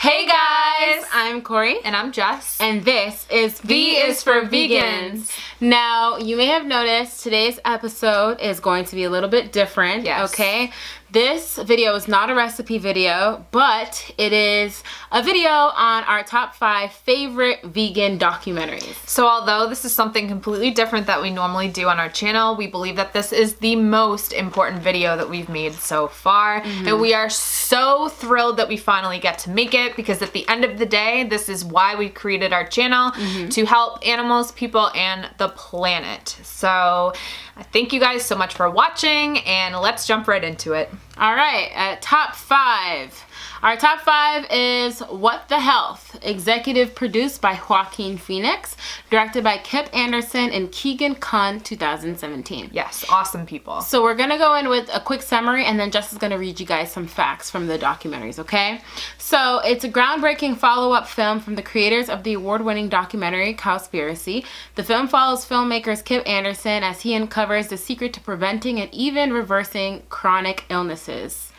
Hey guys! I'm Corey. And I'm Jess. And this is V is for Vegans. Now, you may have noticed today's episode is going to be a little bit different. Yes. Okay? This video is not a recipe video, but it is a video on our top five favorite vegan documentaries. So although this is something completely different that we normally do on our channel, we believe that this is the most important video that we've made so far. Mm-hmm. And we are so thrilled that we finally get to make it because at the end of the day, this is why we created our channel Mm-hmm. to help animals, people, and the planet. So I thank you guys so much for watching and let's jump right into it. All right, at top five. Our top five is What the Health, executive produced by Joaquin Phoenix, directed by Kip Andersen and Keegan Kuhn, 2017. Yes, awesome people. So we're gonna go in with a quick summary and then Jess is gonna read you guys some facts from the documentaries, okay? So it's a groundbreaking follow-up film from the creators of the award-winning documentary Cowspiracy. The film follows filmmakers Kip Andersen as he uncovers the secret to preventing and even reversing chronic illnesses.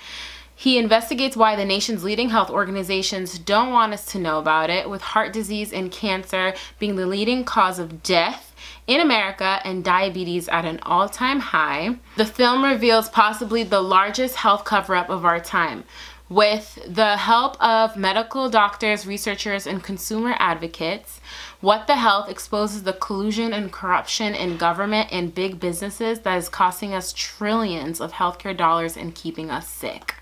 He investigates why the nation's leading health organizations don't want us to know about it, with heart disease and cancer being the leading cause of death in America and diabetes at an all time high. The film reveals possibly the largest health cover up of our time. With the help of medical doctors, researchers, and consumer advocates, What the Health exposes the collusion and corruption in government and big businesses that is costing us trillions of healthcare dollars and keeping us sick.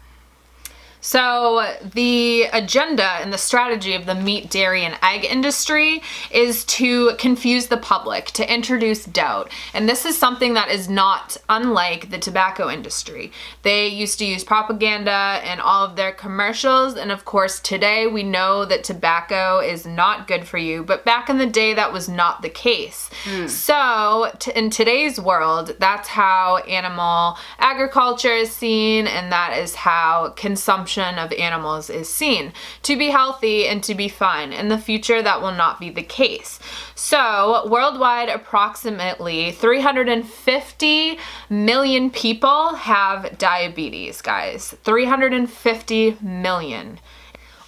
So, the agenda and the strategy of the meat, dairy, and egg industry is to confuse the public, to introduce doubt. And this is something that is not unlike the tobacco industry. They used to use propaganda in all of their commercials. And of course, today we know that tobacco is not good for you. But back in the day, that was not the case. Hmm. So, t- in today's world, that's how animal agriculture is seen, and that is how consumption of animals is seen to be healthy and to be fine. In the future, that will not be the case. So, worldwide, approximately 350 million people have diabetes, guys. 350 million.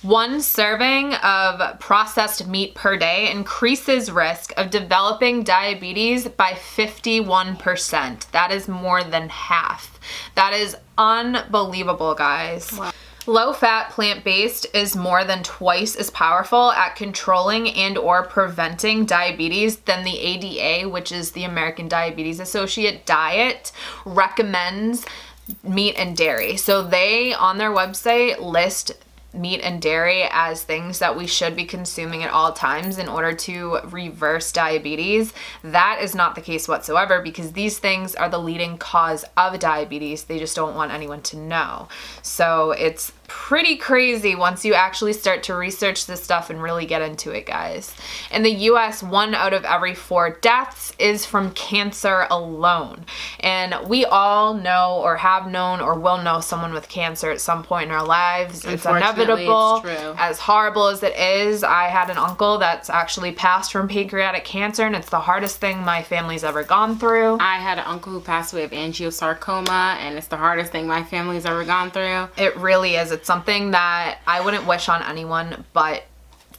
One serving of processed meat per day increases risk of developing diabetes by 51%. That is more than half. That is unbelievable, guys. Wow. Low fat plant based is more than twice as powerful at controlling and or preventing diabetes than the ADA, which is the American Diabetes Associate diet recommends meat and dairy. So they on their website list meat and dairy as things that we should be consuming at all times in order to reverse diabetes. That is not the case whatsoever because these things are the leading cause of diabetes. They just don't want anyone to know. So it's pretty crazy once you actually start to research this stuff and really get into it, guys. In the US, one out of every four deaths is from cancer alone. And we all know or have known or will know someone with cancer at some point in our lives. It's inevitable. it's true. As horrible as it is, I had an uncle that's actually passed from pancreatic cancer, and it's the hardest thing my family's ever gone through. I had an uncle who passed away of angiosarcoma, and it's the hardest thing my family's ever gone through. It really is. It's something that I wouldn't wish on anyone, but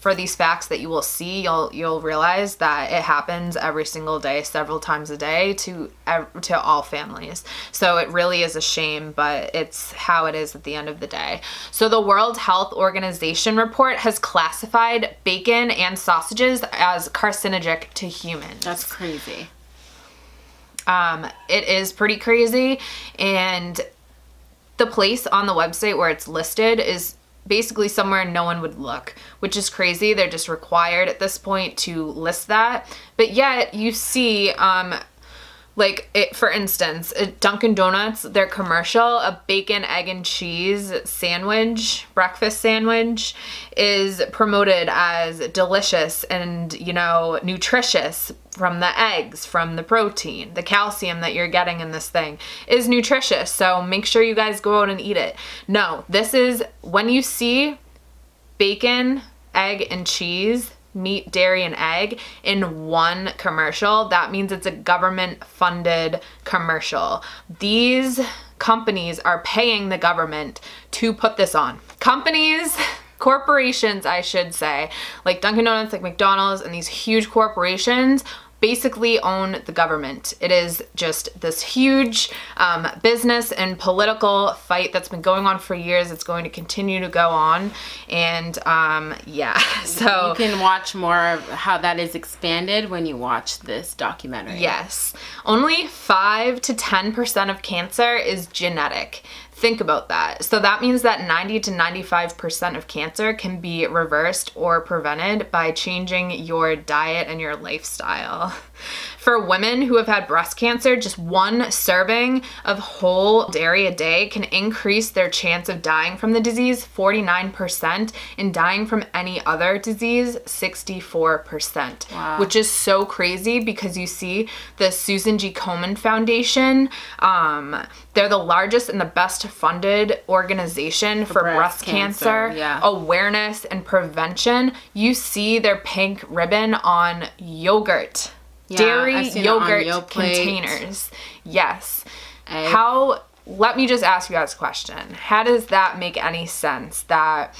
for these facts that you will see, you'll you'll realize that it happens every single day, several times a day to to all families. So it really is a shame, but it's how it is at the end of the day. So the World Health Organization report has classified bacon and sausages as carcinogenic to humans. That's crazy. Um, it is pretty crazy, and the place on the website where it's listed is basically somewhere no one would look, which is crazy. They're just required at this point to list that. But yet you see um like it, for instance, uh, Dunkin' Donuts, their commercial, a bacon, egg, and cheese sandwich, breakfast sandwich, is promoted as delicious and, you know, nutritious from the eggs, from the protein, the calcium that you're getting in this thing is nutritious. So make sure you guys go out and eat it. No, this is when you see bacon, egg, and cheese, meat, dairy, and egg in one commercial, that means it's a government funded commercial. These companies are paying the government to put this on. Companies corporations, I should say, like Dunkin' Donuts, like McDonald's, and these huge corporations basically own the government. It is just this huge um, business and political fight that's been going on for years. It's going to continue to go on. And um, yeah, so. You can watch more of how that is expanded when you watch this documentary. Yes. Only 5 to 10% of cancer is genetic. Think about that. So that means that 90 to 95% of cancer can be reversed or prevented by changing your diet and your lifestyle. For women who have had breast cancer, just one serving of whole dairy a day can increase their chance of dying from the disease 49% and dying from any other disease 64%. Wow. Which is so crazy because you see the Susan G. Komen Foundation, um, they're the largest and the best funded organization for, for breast, breast, cancer, cancer yeah. awareness and prevention. You see their pink ribbon on yogurt yeah, dairy yogurt containers. Yes. Egg. How let me just ask you guys a question. How does that make any sense that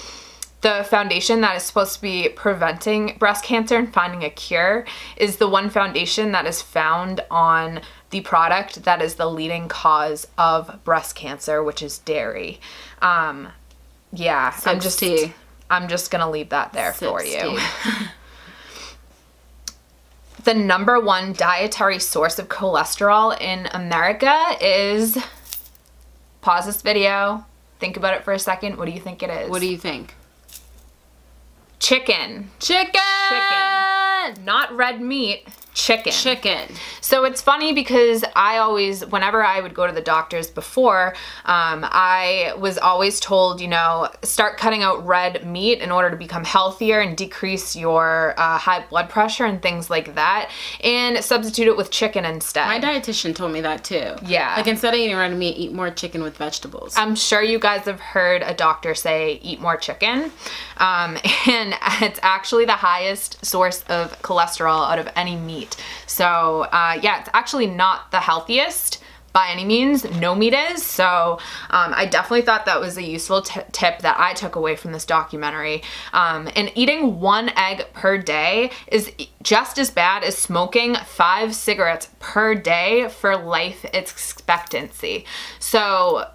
the foundation that is supposed to be preventing breast cancer and finding a cure is the one foundation that is found on the product that is the leading cause of breast cancer, which is dairy. Um, yeah, i I'm just. I'm just gonna leave that there for you. the number one dietary source of cholesterol in America is, pause this video, think about it for a second. What do you think it is? What do you think? Chicken. Chicken! Chicken. Not red meat chicken. Chicken. So it's funny because I always, whenever I would go to the doctors before, um, I was always told, you know, start cutting out red meat in order to become healthier and decrease your uh, high blood pressure and things like that, and substitute it with chicken instead. My dietitian told me that too. Yeah. Like instead of eating red meat, eat more chicken with vegetables. I'm sure you guys have heard a doctor say eat more chicken, um, and it's actually the highest source of cholesterol out of any meat meat. So uh, yeah, it's actually not the healthiest by any means. No meat is. So um, I definitely thought that was a useful tip that I took away from this documentary. Um, and eating one egg per day is just as bad as smoking five cigarettes per day for life expectancy. So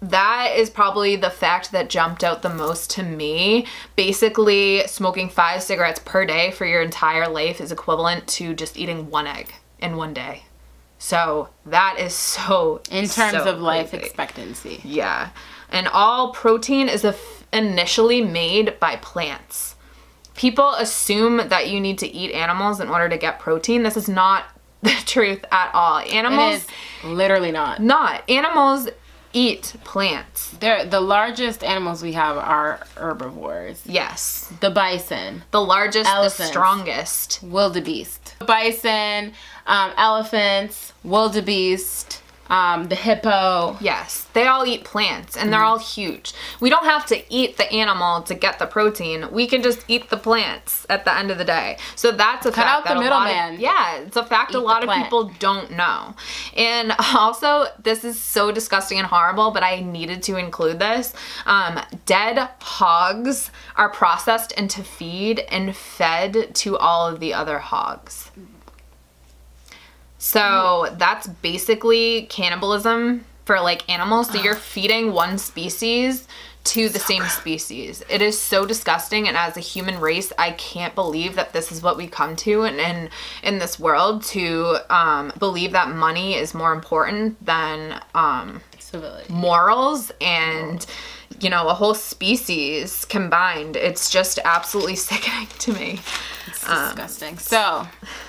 that is probably the fact that jumped out the most to me. Basically, smoking five cigarettes per day for your entire life is equivalent to just eating one egg in one day. So that is so in terms so of life expectancy. Yeah, and all protein is initially made by plants. People assume that you need to eat animals in order to get protein. This is not the truth at all. Animals literally not. Not animals eat plants. They're, the largest animals we have are herbivores. Yes. The bison. The largest, elephants, the strongest. Wildebeest. Bison, um, elephants, wildebeest, um, the hippo. Yes, they all eat plants and they're mm. all huge. We don't have to eat the animal to get the protein. We can just eat the plants at the end of the day. So that's a Cut fact. out the middleman. Yeah, it's a fact eat a lot of people don't know. And also, this is so disgusting and horrible, but I needed to include this. Um, dead hogs are processed into feed and fed to all of the other hogs. So that's basically cannibalism for like animals. So you're feeding one species to the so same species. It is so disgusting and as a human race, I can't believe that this is what we come to and in in this world to um, believe that money is more important than um, civility. morals and you know, a whole species combined. It's just absolutely sickening to me. It's um, disgusting. So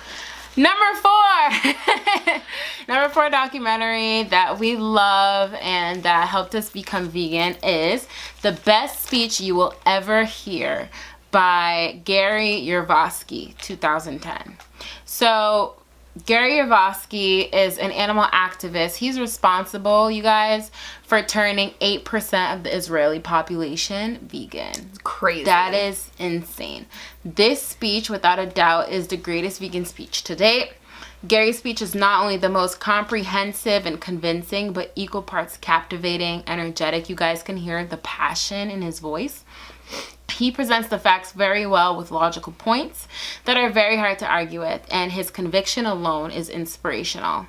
Number four. Number four documentary that we love and that helped us become vegan is The Best Speech You Will Ever Hear by Gary Yourofsky, 2010. So Gary Yourofsky is an animal activist. He's responsible, you guys, for turning 8% of the Israeli population vegan. Crazy. That is insane. This speech, without a doubt, is the greatest vegan speech to date. Gary's speech is not only the most comprehensive and convincing, but equal parts captivating, energetic. You guys can hear the passion in his voice he presents the facts very well with logical points that are very hard to argue with, and his conviction alone is inspirational.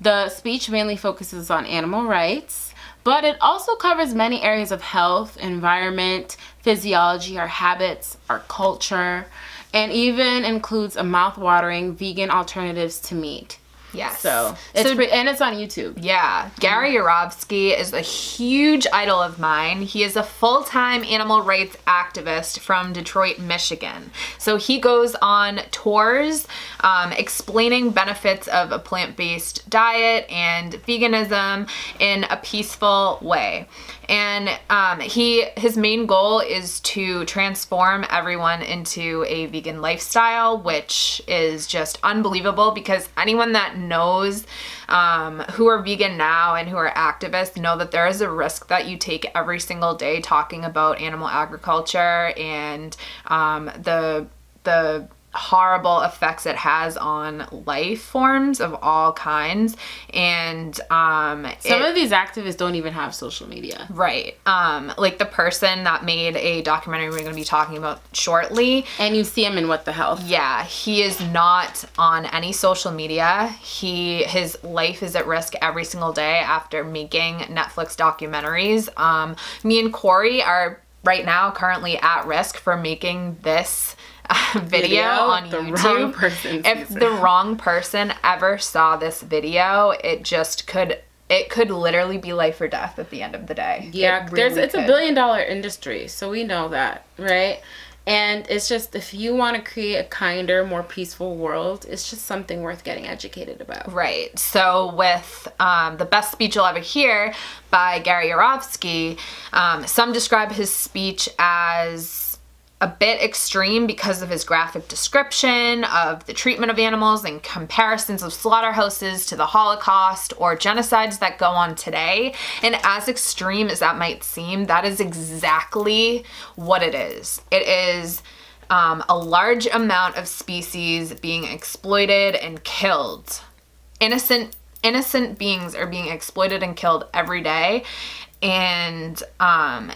The speech mainly focuses on animal rights, but it also covers many areas of health, environment, physiology, our habits, our culture, and even includes a mouth-watering vegan alternatives to meat. Yes. So it's So- and it's on YouTube. Yeah, Gary Yourofsky is a huge idol of mine. He is a full time animal rights activist from Detroit, Michigan. So he goes on tours um, explaining benefits of a plant based diet and veganism in a peaceful way. And um, he his main goal is to transform everyone into a vegan lifestyle, which is just unbelievable because anyone that knows um, who are vegan now and who are activists know that there is a risk that you take every single day talking about animal agriculture and um, the the horrible effects it has on life forms of all kinds and um Some it- of these activists don't even have social media. Right. Um, like the person that made a documentary we're going to be talking about shortly. And you see him in What the Health. Yeah, he is not on any social media. He his life is at risk every single day after making Netflix documentaries. Um, me and Corey are right now currently at risk for making this video, Video? on The YouTube. wrong person if it. the wrong person ever saw this video, it just could it could literally be life or death at the end of the day. Yeah, It there's really it's a billion dollar industry, so we know that, right? And it's just if you want to create a kinder, more peaceful world, it's just something worth getting educated about. Right. So with um, the best speech you'll ever hear by Gary Yourofsky, um, some describe his speech as a bit extreme because of his graphic description of the treatment of animals and comparisons of slaughterhouses to the Holocaust or genocides that go on today. And as extreme as that might seem, that is exactly what it is. It is um, a large amount of species being exploited and killed innocent innocent beings are being exploited and killed every day and um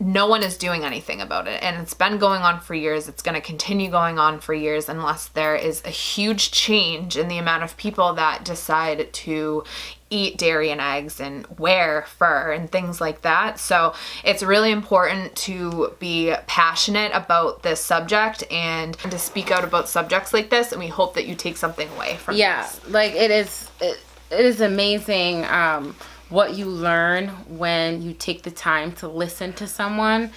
no one is doing anything about it. And it's been going on for years. It's going to continue going on for years unless there is a huge change in the amount of people that decide to eat dairy and eggs and wear fur and things like that. So it's really important to be passionate about this subject and to speak out about subjects like this. And we hope that you take something away from Yeah, this. like it is it, it is amazing um what you learn when you take the time to listen to someone.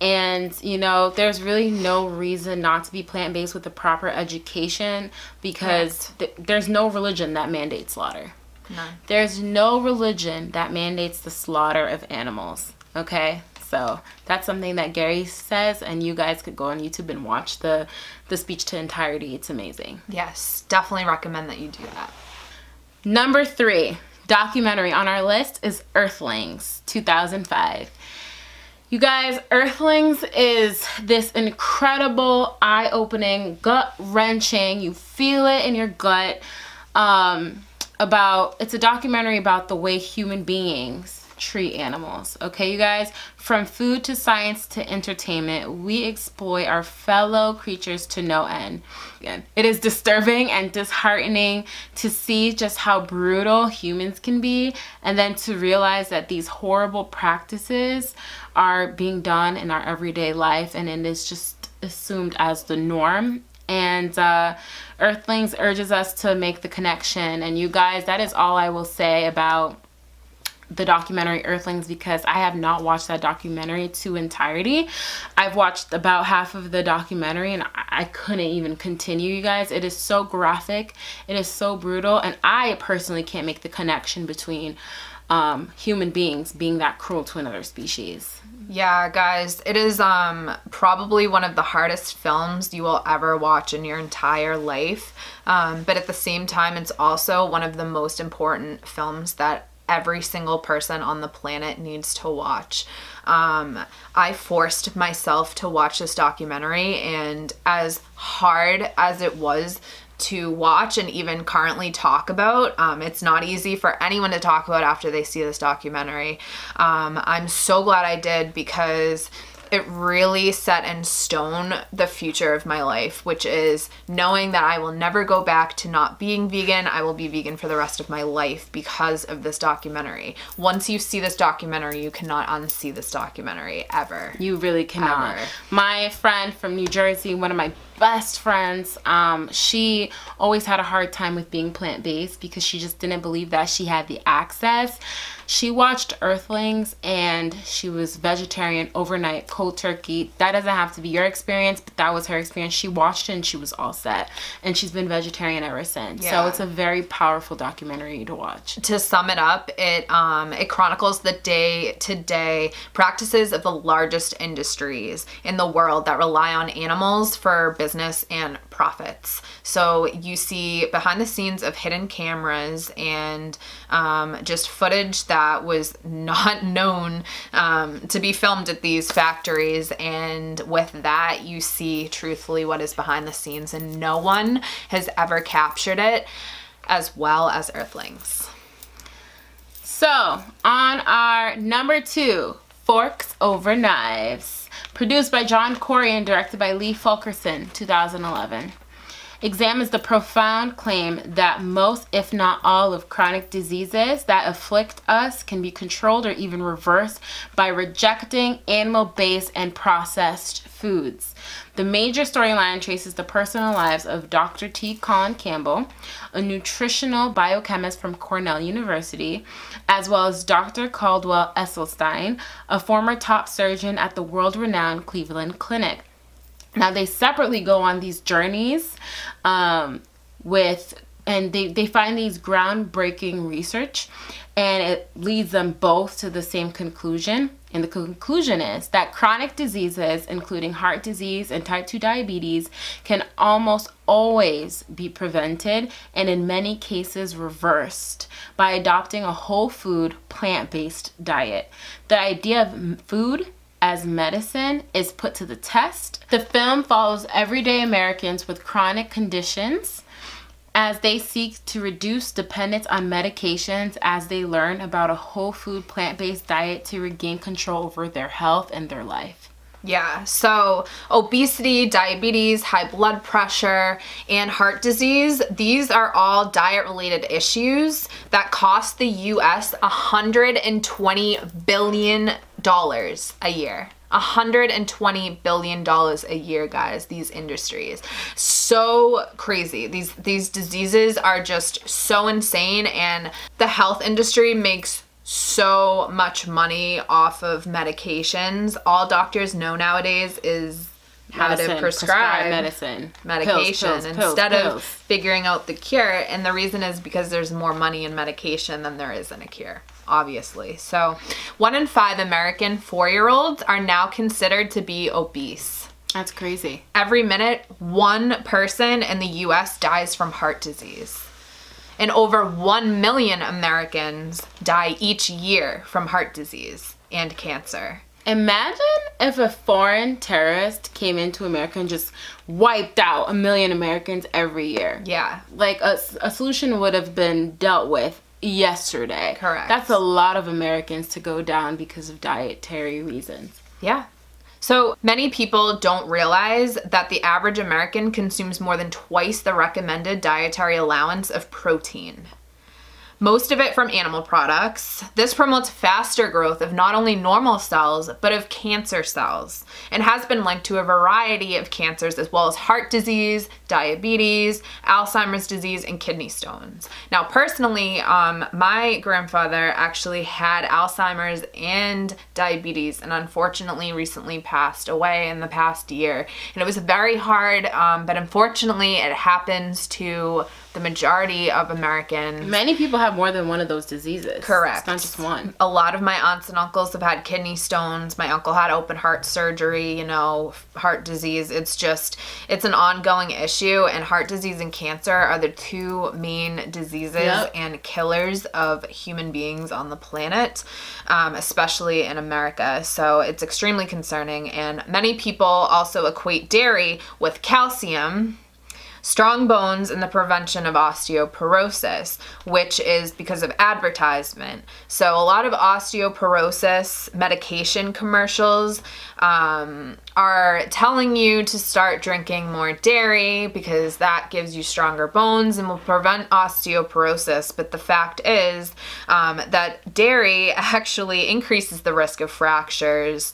And you know there's really no reason not to be plant-based with the proper education because th- there's no religion that mandates slaughter. None. there's no religion that mandates the slaughter of animals okay? So that's something that gary says and you guys could go on youtube and watch the the speech to entirety. It's amazing. Yes, definitely recommend that you do that. Number three documentary on our list is Earthlings 2005. You guys, Earthlings is this incredible, eye opening, gut wrenching, you feel it in your gut. Um, about it's a documentary about the way human beings treat animals. Okay, you guys, from food to science to entertainment, we exploit our fellow creatures to no end. Again, it is disturbing and disheartening to see just how brutal humans can be and then to realize that these horrible practices are being done in our everyday life and it is just assumed as the norm and uh, Earthlings urges us to make the connection. And you guys, that is all I will say about the documentary Earthlings because I have not watched that documentary to entirety. I've watched about half of the documentary and I, couldn't even continue, you guys. It is so graphic, it is so brutal, and I personally can't make the connection between um, human beings being that cruel to another species. Yeah, guys, it is um probably one of the hardest films you will ever watch in your entire life. Um, but at the same time, it's also one of the most important films that every single person on the planet needs to watch. Um, I forced myself to watch this documentary, and as hard as it was to watch and even currently talk about. Um, it's not easy for anyone to talk about after they see this documentary. Um, I'm so glad I did because it really set in stone the future of my life, which is knowing that I will never go back to not being vegan. I will be vegan for the rest of my life because of this documentary. Once you see this documentary, you cannot unsee this documentary ever. You really cannot. Ever. My friend from New Jersey, one of my best friends, um, she always had a hard time with being plant based because she just didn't believe that she had the access. She watched Earthlings and she was vegetarian overnight, cold turkey. That doesn't have to be your experience, but that was her experience. She watched it and she was all set. And she's been vegetarian ever since. So it's a very powerful documentary to watch. to sum it up, it um, it chronicles the day to day practices of the largest industries in the world that rely on animals for business and profits. So you see behind the scenes of hidden cameras and um, just footage that was not known um, to be filmed at these factories, and with that you see truthfully what is behind the scenes, and no one has ever captured it as well as Earthlings. So, on our number two, Forks Over Knives, produced by John Corry and directed by Lee Fulkerson, 2011, examines the profound claim that most, if not all, of chronic diseases that afflict us can be controlled or even reversed by rejecting animal based and processed foods. The major storyline traces the personal lives of Dr. T. Colin Campbell, a nutritional biochemist from Cornell University, as well as Dr. Caldwell Esselstyn, a former top surgeon at the world renowned Cleveland Clinic. Now they separately go on these journeys um, with and they, they find these groundbreaking research and it leads them both to the same conclusion. And the conclusion is that chronic diseases including heart disease and type 2 diabetes can almost always be prevented and in many cases reversed by adopting a whole food plant-based diet. The idea of food as medicine is put to the test. The film follows everyday Americans with chronic conditions as they seek to reduce dependence on medications as they learn about a whole food plant based diet to regain control over their health and their life. Yeah, so obesity, diabetes, high blood pressure, and heart disease, these are all diet related issues that cost the US $120 billion a year. $120 billion a year, guys, these industries. So crazy. These these diseases are just so insane and the health industry makes so much money off of medications. All doctors know nowadays is how Medicine, to prescribe medicine, medication pills, pills, instead pills. of figuring out the cure. And the reason is because there's more money in medication than there is in a cure, obviously. So, one in five American four year olds are now considered to be obese. That's crazy. Every minute, one person in the US dies from heart disease. And over 1 million Americans die each year from heart disease and cancer. Imagine if a foreign terrorist came into America and just wiped out a million Americans every year. Yeah. Like a, a solution would have been dealt with yesterday. Correct. That's a lot of Americans to go down because of dietary reasons. Yeah. So many people don't realize that the average American consumes more than twice the recommended dietary allowance of protein. Most of it from animal products. This promotes faster growth of not only normal cells, but of cancer cells, and has been linked to a variety of cancers as well as heart disease, diabetes, Alzheimer's disease, and kidney stones. Now, personally, um, my grandfather actually had Alzheimer's and diabetes, and unfortunately recently passed away in the past year. And it was very hard, um, but unfortunately, it happens to the majority of Americans. Many people have more than one of those diseases. Correct. It's not just one. A lot of my aunts and uncles have had kidney stones. My uncle had open heart surgery, you know, heart disease. It's just, it's an ongoing issue. And heart disease and cancer are the two main diseases Yep. and killers of human beings on the planet, um, especially in America. So it's extremely concerning. And many people also equate dairy with calcium strong bones and the prevention of osteoporosis, which is because of advertisement. So, a lot of osteoporosis medication commercials um, are telling you to start drinking more dairy because that gives you stronger bones and will prevent osteoporosis. But the fact is um, that dairy actually increases the risk of fractures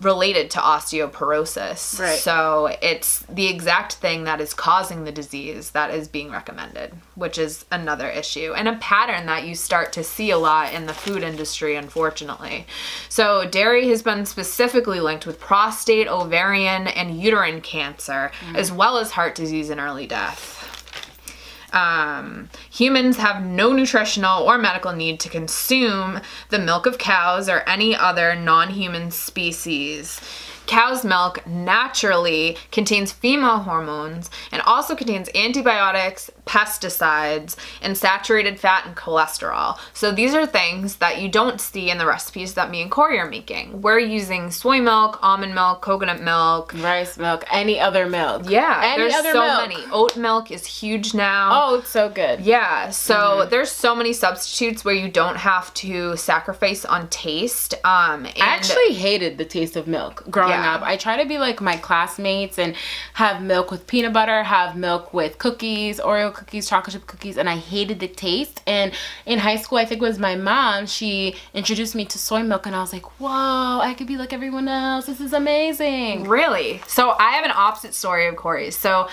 related to osteoporosis. Right. So it's the exact thing that is causing the disease that is being recommended, which is another issue and a pattern that you start to see a lot in the food industry, unfortunately. So dairy has been specifically linked with prostate, ovarian, and uterine cancer, mm. as well as heart disease and early death. Um, humans have no nutritional or medical need to consume the milk of cows or any other non human species. Cow's milk naturally contains female hormones and also contains antibiotics, pesticides, and saturated fat and cholesterol. So these are things that you don't see in the recipes that me and Corey are making. We're using soy milk, almond milk, coconut milk, Rice milk, any other milk. yeah, Any there's other so milk. many. Oat milk is huge now. Oh, it's so good. Yeah, so Mm-hmm. there's so many substitutes where you don't have to sacrifice on taste. Um, I actually hated the taste of milk growing Yeah. up. I try to be like my classmates and have milk with peanut butter, have milk with cookies, Oreo cookies, chocolate chip cookies, and I hated the taste. And in high school, I think it was my mom, she introduced me to soy milk, and I was like, whoa, I could be like everyone else. This is amazing. Really? So I have an opposite story of Corey's. So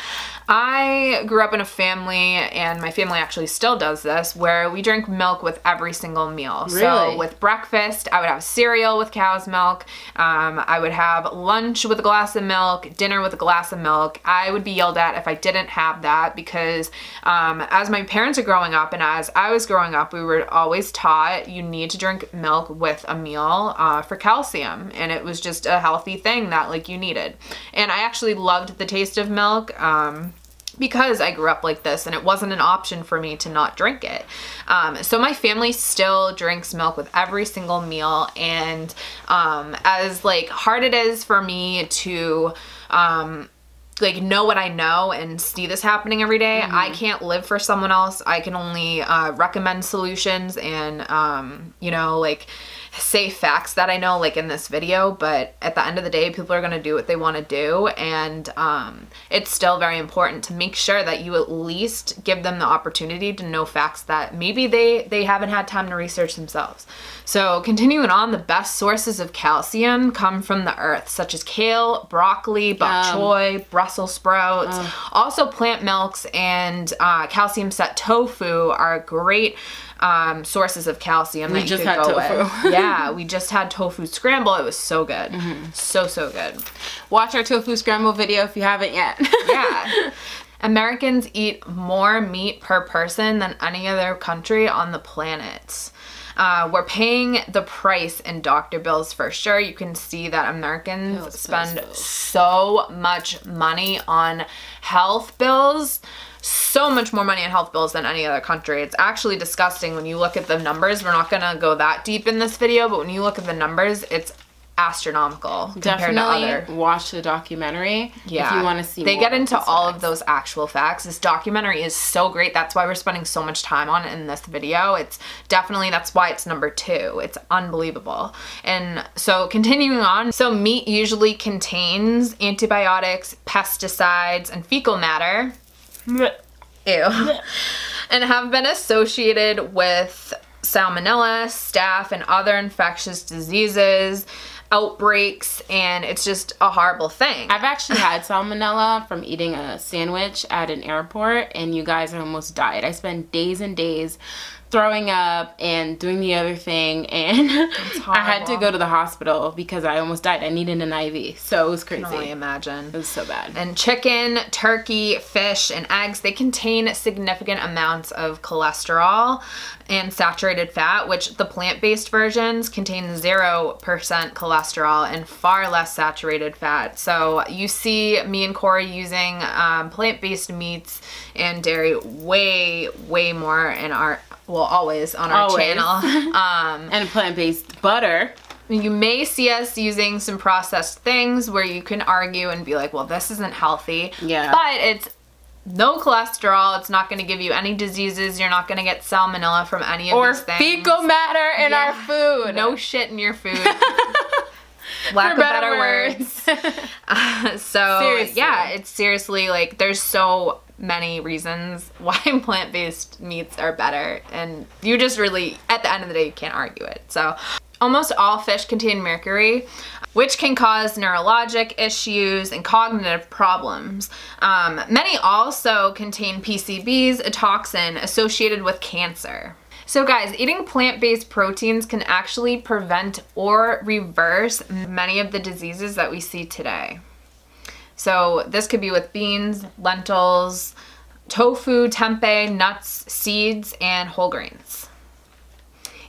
I grew up in a family, and my family actually still does this, where we drink milk with every single meal. Really? So with breakfast, I would have cereal with cow's milk. Um, I would have lunch with a glass of milk, dinner with a glass of milk. I would be yelled at if I didn't have that because um, as my parents are growing up and as I was growing up, we were always taught you need to drink milk with a meal uh, for calcium, and it was just a healthy thing that like you needed. And I actually loved the taste of milk. Um, because I grew up like this and it wasn't an option for me to not drink it. Um, so my family still drinks milk with every single meal and um, as like hard it is for me to um, like know what I know and see this happening every day, I can't live for someone else. I can only uh, recommend solutions and um, you know like say facts that I know like in this video, but at the end of the day, people are going to do what they want to do. And um, it's still very important to make sure that you at least give them the opportunity to know facts that maybe they, they haven't had time to research themselves. So continuing on, the best sources of calcium come from the earth, such as kale, broccoli, bok choy, Brussels sprouts. Also plant milks and uh, calcium set tofu are great um, sources of calcium We that you just could had go tofu. with. yeah, we just had tofu scramble. It was so good. Mm-hmm. So, so good. Watch our tofu scramble video if you haven't yet. Yeah. Americans eat more meat per person than any other country on the planet. Uh, we're paying the price in doctor bills for sure. You can see that Americans Bills, spend bills. so much money on health bills. So much more money on health bills than any other country. It's actually disgusting when you look at the numbers. We're not gonna go that deep in this video, but when you look at the numbers, it's astronomical compared to Definitely other watch the documentary yeah. if you want to see They get into all facts. of those actual facts. This documentary is so great. That's why we're spending so much time on it in this video. It's definitely that's why it's number 2. It's unbelievable. And so continuing on, so meat usually contains antibiotics, pesticides, and fecal matter. Ew. and have been associated with salmonella, staph, and other infectious diseases, outbreaks, and it's just a horrible thing. I've actually had salmonella from eating a sandwich at an airport, and you guys almost died. I spent days and days throwing up and doing the other thing, and I had to go to the hospital because I almost died. I needed an IV, so it was crazy. I can only imagine. It was so bad. And chicken, turkey, fish, and eggs, they contain significant amounts of cholesterol and saturated fat, which the plant based versions contain 0% cholesterol and far less saturated fat. So you see me and Corey using um, plant based meats and dairy way, way more in our, well, always on our Always. channel. Um, and plant-based butter. you may see us using some processed things where you can argue and be like, well, this isn't healthy. Yeah. But it's no cholesterol. It's not going to give you any diseases. You're not going to get salmonella from any of or these things. Or fecal matter in Yeah. our food. No shit in your food. Lack of better better words. so Seriously. yeah, it's seriously like there's so many reasons why plant-based meats are better and you just really at the end of the day you can't argue it. So almost all fish contain mercury which can cause neurologic issues and cognitive problems. Um, many also contain PCBs, a toxin associated with cancer. So guys, eating plant-based proteins can actually prevent or reverse many of the diseases that we see today. So this could be with beans, lentils, tofu, tempeh, nuts, seeds, and whole grains.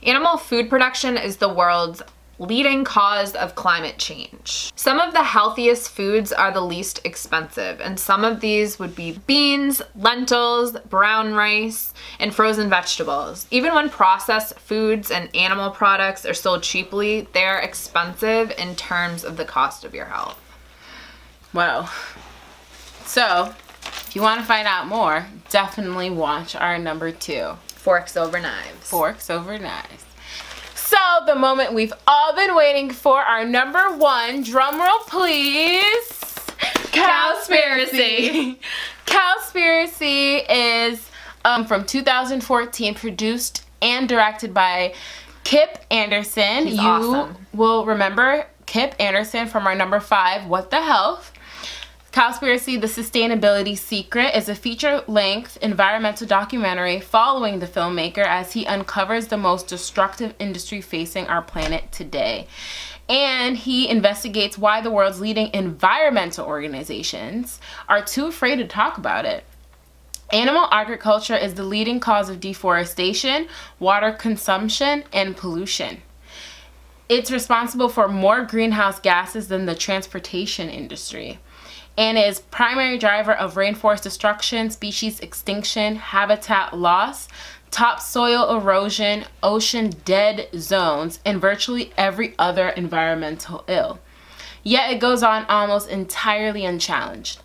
Animal food production is the world's leading cause of climate change. Some of the healthiest foods are the least expensive, and some of these would be beans, lentils, brown rice, and frozen vegetables. Even when processed foods and animal products are sold cheaply, they are expensive in terms of the cost of your health. Wow. So, if you want to find out more, definitely watch our number two, Forks over knives. Forks Over Knives. So, the moment we've all been waiting for, our number one, drumroll please. Cowspiracy. Cowspiracy is um, from 2014, produced and directed by Kip Andersen. He's you awesome. will remember Kip Andersen from our number five, What the Health. Cowspiracy, The Sustainability Secret is a feature-length environmental documentary following the filmmaker as he uncovers the most destructive industry facing our planet today. And he investigates why the world's leading environmental organizations are too afraid to talk about it. Animal agriculture is the leading cause of deforestation, water consumption, and pollution. It's responsible for more greenhouse gases than the transportation industry and is primary driver of rainforest destruction, species extinction, habitat loss, topsoil erosion, ocean dead zones, and virtually every other environmental ill. Yet it goes on almost entirely unchallenged.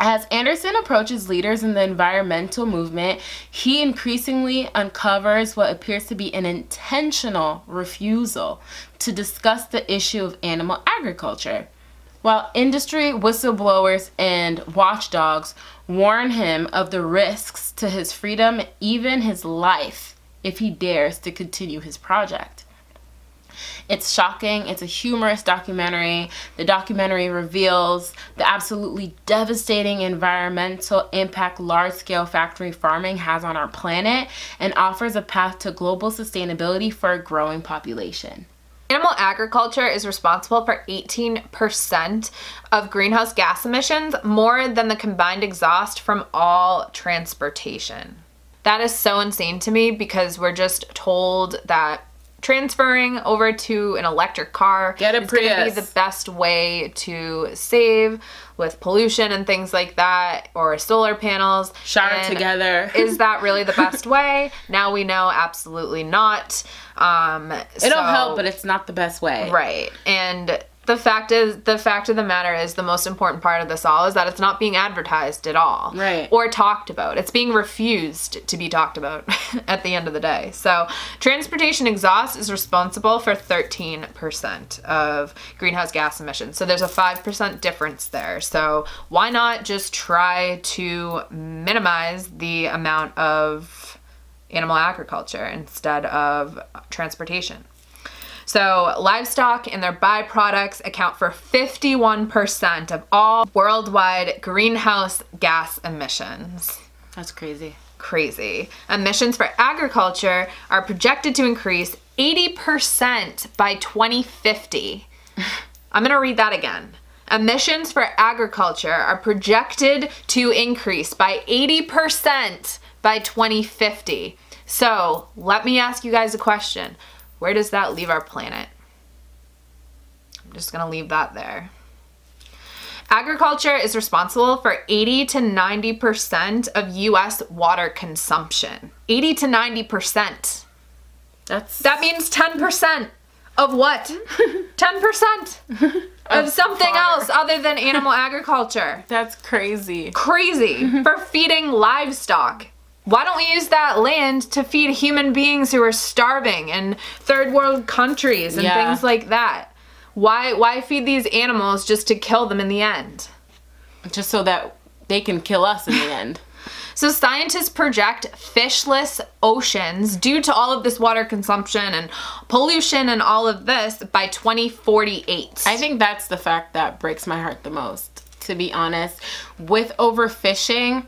As Andersen approaches leaders in the environmental movement, he increasingly uncovers what appears to be an intentional refusal to discuss the issue of animal agriculture. While industry whistleblowers and watchdogs warn him of the risks to his freedom, even his life, if he dares to continue his project. It's shocking. It's a humorous documentary. The documentary reveals the absolutely devastating environmental impact large scale factory farming has on our planet and offers a path to global sustainability for a growing population. Animal agriculture is responsible for 18% of greenhouse gas emissions, more than the combined exhaust from all transportation. That is so insane to me because we're just told that transferring over to an electric car Get a is going to be the best way to save with pollution and things like that, or solar panels. Shower And together. is that really the best way? Now we know absolutely not. Um, It'll help, but it's not the best way. Right. And the fact is the fact of the matter is the most important part of this all is that it's not being advertised at all. Right. Or talked about. It's being refused to be talked about at the end of the day. So transportation exhaust is responsible for 13% of greenhouse gas emissions. So there's a 5% difference there. So why not just try to minimize the amount of animal agriculture instead of transportation? So, livestock and their byproducts account for 51% of all worldwide greenhouse gas emissions. That's crazy. Crazy. Emissions for agriculture are projected to increase 80% by 2050. I'm going to read that again. Emissions for agriculture are projected to increase by 80% by 2050. So, let me ask you guys a question. Where does that leave our planet? I'm just going to leave that there. Agriculture is responsible for 80 to 90% of US water consumption. 80 to 90%. That's That means 10% of what? 10%. of Of something else other than animal agriculture. That's crazy. Crazy. For feeding livestock. Why don't we use that land to feed human beings who are starving in third world countries and Yeah. things like that? Why why feed these animals just to kill them in the end? Just so that they can kill us in the end. So scientists project fishless oceans due to all of this water consumption and pollution and all of this by 2048. I think that's the fact that breaks my heart the most, to be honest. With overfishing,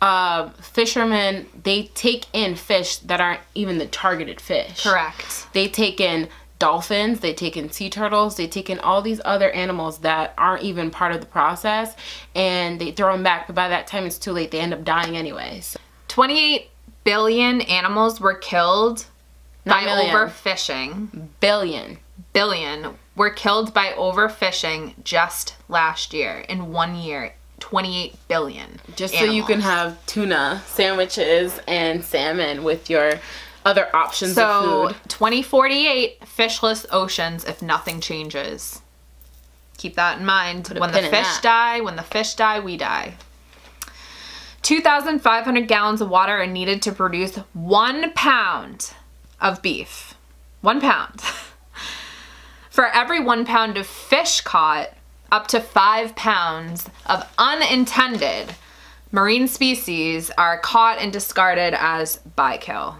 uh, fishermen, they take in fish that aren't even the targeted fish. correct. They take in dolphins, they take in sea turtles, they take in all these other animals that aren't even part of the process, and they throw them back. But by that time, it's too late. They end up dying anyways. 28 billion animals were killed by million. overfishing. Billion. Billion were killed by overfishing just last year. In one year, 28 billion. Just so you can have tuna sandwiches and salmon with your other options So, of food. 2048, fishless oceans if nothing changes. Keep that in mind. When the fish die, when the fish die, we die. 2,500 gallons of water are needed to produce one pound of beef. One pound. For every one pound of fish caught, up to five pounds of unintended marine species are caught and discarded as bykill.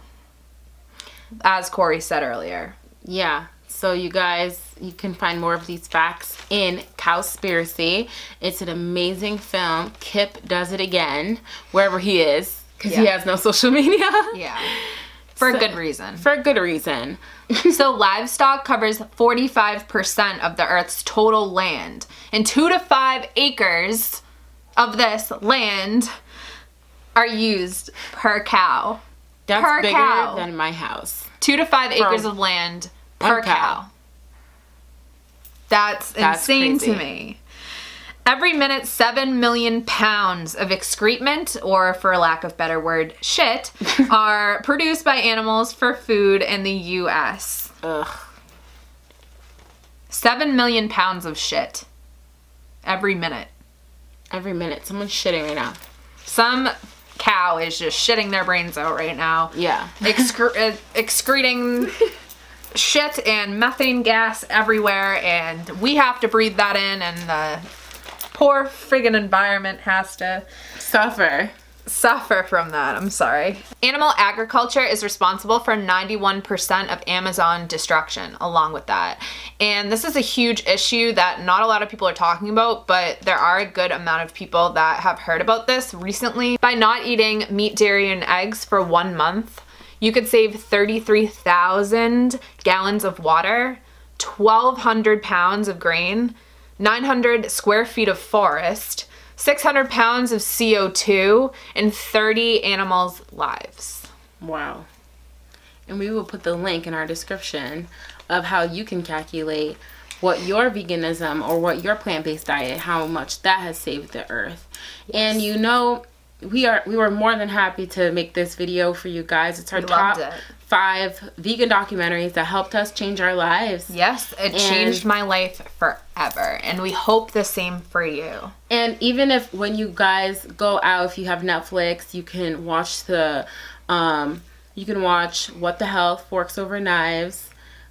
As Corey said earlier. Yeah. So you guys, you can find more of these facts in Cowspiracy. It's an amazing film. Kip does it again wherever he is because he has no social media. Yeah. For a So- good reason. For a good reason. So livestock covers 45% of the earth's total land. And 2 to 5 acres of this land are used per cow. That's Per bigger cow. than my house. 2 to 5 acres of land per cow. cow. That's, That's insane to me. Every minute, 7 million pounds of excrement, or for lack of better word, shit, are produced by animals for food in the US. Ugh. 7 million pounds of shit every minute. Every minute, someone's shitting right now. Some cow is just shitting their brains out right now. Yeah. Excre- uh, excreting shit and methane gas everywhere, and we have to breathe that in, and the poor friggin' environment has to Suffer. suffer from that. I'm sorry. Animal agriculture is responsible for 91% of Amazon destruction, along with that. And this is a huge issue that not a lot of people are talking about, but there are a good amount of people that have heard about this recently. By not eating meat, dairy, and eggs for one month, you could save 33,000 gallons of water, 1,200 pounds of grain, 900 square feet of forest, 600 pounds of CO2, and 30 animals' lives. Wow. And we will put the link in our description of how you can calculate what your veganism or what your plant-based diet, how much that has saved the earth. And you know, we are we were more than happy to make this video for you guys. It's our We top it. Five vegan documentaries that helped us change our lives. Yes, it changed my life forever, and we hope the same for you. And even if when you guys go out, if you have Netflix, you can watch the, um, you can watch What the Health, Forks Over Knives,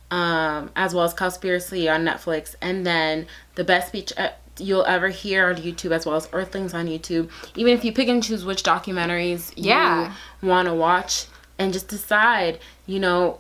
um, as well as Cowspiracy on Netflix, and then the best speech uh, you'll ever hear on YouTube, as well as Earthlings on YouTube. Even if you pick and choose which documentaries Yeah. you want to watch, and just decide, you know,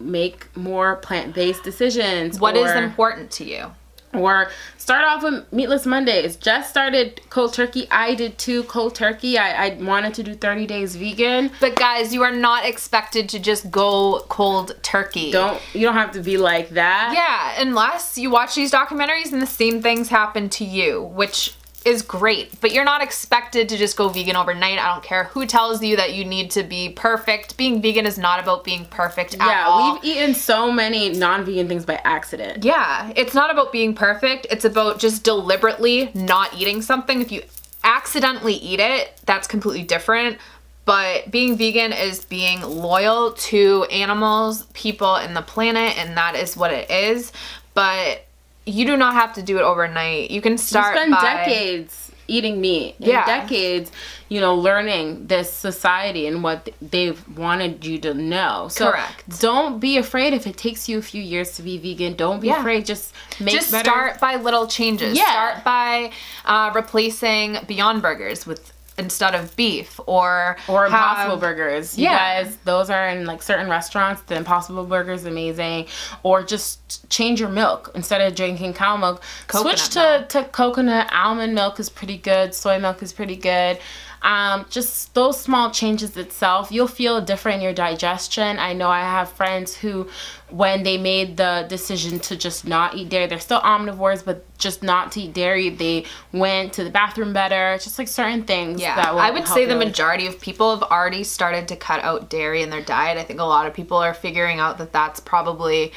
make more plant-based decisions. What is or- important to you? or start off with meatless mondays just started cold turkey i did too cold turkey i, I wanted to do 30 days vegan But guys, you are not expected to just go cold turkey. don't you don't have to be like that Yeah, unless you watch these documentaries and the same things happen to you, which is great. But you're not expected to just go vegan overnight. I don't care who tells you that you need to be perfect. Being vegan is not about being perfect at yeah we've eaten so many non-vegan things by accident Yeah, it's not about being perfect. It's about just deliberately not eating something. If you accidentally eat it, that's completely different. But being vegan is being loyal to animals, people, and the planet, and that is what it is. But you do not have to do it overnight. You can start You spend by decades eating meat Yeah. and decades you know learning this society and what they've wanted you to know so Correct. don't be afraid if it takes you a few years to be vegan don't be Yeah. afraid just make just better start by little changes. Yeah. Start by uh, replacing Beyond Burgers with instead of beef or or have- impossible burgers. You Yeah. guys those are in like certain restaurants. The impossible burger is amazing. Or just change your milk. Instead of drinking cow milk Coconut switch to, milk. to coconut. Almond milk is pretty good. Soy milk is pretty good. Um, just those small changes itself you'll feel different in your digestion. I know i have friends who when they made the decision to just not eat dairy. They're still omnivores, but just not to eat dairy. They went to the bathroom better, just like certain things. Yeah, I would say the majority of people have already started to cut out dairy in their diet. I think a lot of people are figuring out that that's probably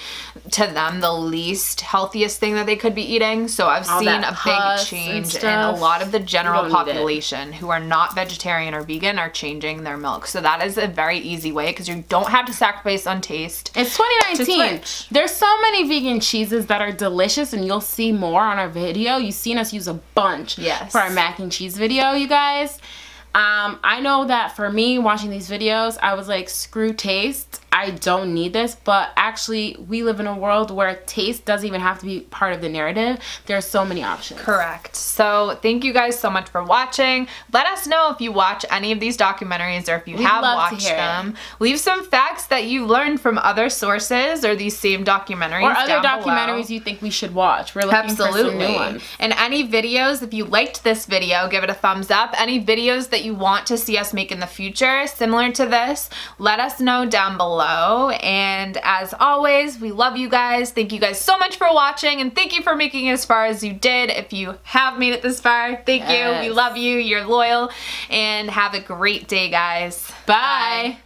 to them the least healthiest thing that they could be eating. So I've All seen a big change in a lot of the general population who are not vegetarian or vegan are changing their milk. So that is a very easy way because you don't have to sacrifice on taste. It's 29 there's so many vegan cheeses that are delicious, and you'll see more on our video. You've seen us use a bunch yes. for our mac and cheese video, you guys. Um, I know that for me, watching these videos, I was like, screw taste. I don't need this. But actually, we live in a world where taste doesn't even have to be part of the narrative. There are so many options. Correct. So thank you guys so much for watching. Let us know if you watch any of these documentaries or if you We'd have love to watched hear it. them. Leave some facts that you learned from other sources or these same documentaries. Or other down below. documentaries you think we should watch. We're looking for some Absolutely. new ones. And any videos, if you liked this video, give it a thumbs up. Any videos that you want to see us make in the future, similar to this, let us know down below. And as always, we love you guys. Thank you guys so much for watching and thank you for making it as far as you did. If you have made it this far, thank you. We love you. You're loyal. And have a great day, guys. Bye.